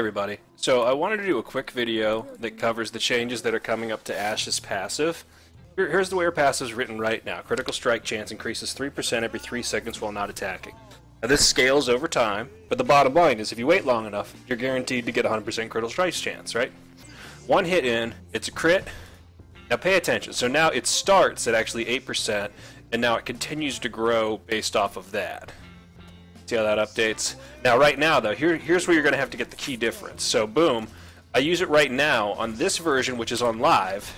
everybody. So I wanted to do a quick video that covers the changes that are coming up to Ashe's passive. Here, here's the way her passive is written right now. Critical strike chance increases 3% every 3 seconds while not attacking. Now this scales over time, but the bottom line is if you wait long enough, you're guaranteed to get 100% critical strike chance, right? One hit in, it's a crit. Now pay attention. So now it starts at actually 8%, and now it continues to grow based off of that. See how that updates? Now, right now, though, here, here's where you're going to have to get the key difference. So, boom, I use it right now on this version, which is on live.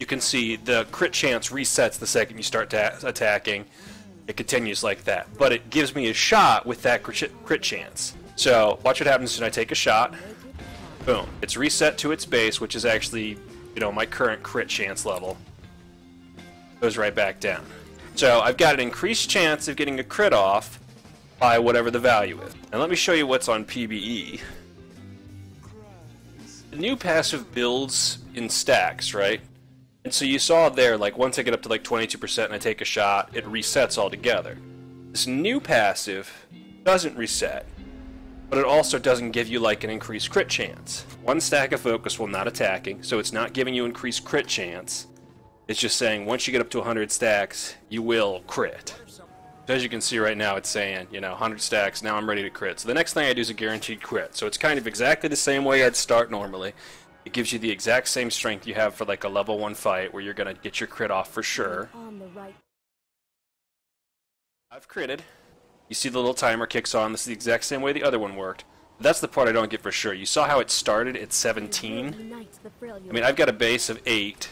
You can see the crit chance resets the second you start attacking. It continues like that. But it gives me a shot with that crit, crit chance. So, watch what happens when I take a shot. Boom. It's reset to its base, which is actually, you know, my current crit chance level. Goes right back down. So, I've got an increased chance of getting a crit off by whatever the value is. And let me show you what's on PBE. The new passive builds in stacks, right? And so you saw there, like once I get up to like 22% and I take a shot, it resets altogether. This new passive doesn't reset, but it also doesn't give you like an increased crit chance. One stack of focus while not attacking, so it's not giving you increased crit chance. It's just saying once you get up to 100 stacks, you will crit. As you can see right now, it's saying, you know, 100 stacks, now I'm ready to crit. So the next thing I do is a guaranteed crit. So it's kind of exactly the same way I'd start normally. It gives you the exact same strength you have for like a level 1 fight where you're going to get your crit off for sure. I've critted. You see the little timer kicks on. This is the exact same way the other one worked. That's the part I don't get for sure. You saw how it started at 17? I mean, I've got a base of 8,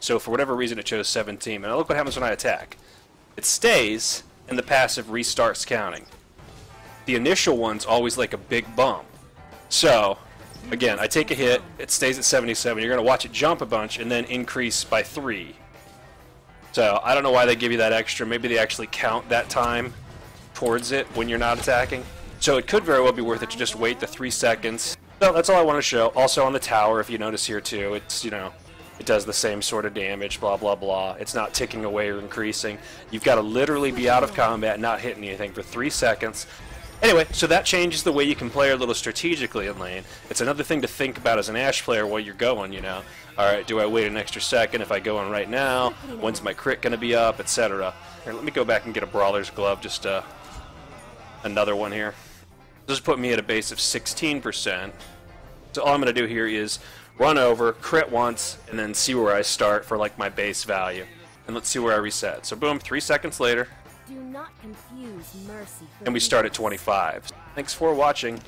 so for whatever reason it chose 17. And look what happens when I attack. It stays, and the passive restarts counting. The initial one's always like a big bump. So, again, I take a hit, it stays at 77, you're going to watch it jump a bunch and then increase by 3. So, I don't know why they give you that extra. Maybe they actually count that time towards it when you're not attacking. So it could very well be worth it to just wait the 3 seconds. So that's all I want to show. Also on the tower, if you notice here too, it's, you know, it does the same sort of damage, blah, blah, blah. It's not ticking away or increasing. You've got to literally be out of combat, not hitting anything for three seconds. Anyway, so that changes the way you can play a little strategically in lane. It's another thing to think about as an Ashe player while you're going, you know. Alright, do I wait an extra second if I go in right now? When's my crit going to be up, etc. Here, let me go back and get a Brawler's Glove, just uh, another one here. This put me at a base of 16%. So all I'm going to do here is run over, crit once, and then see where I start for like my base value. And let's see where I reset. So boom, three seconds later. Do not confuse mercy and we start at 25. Thanks for watching.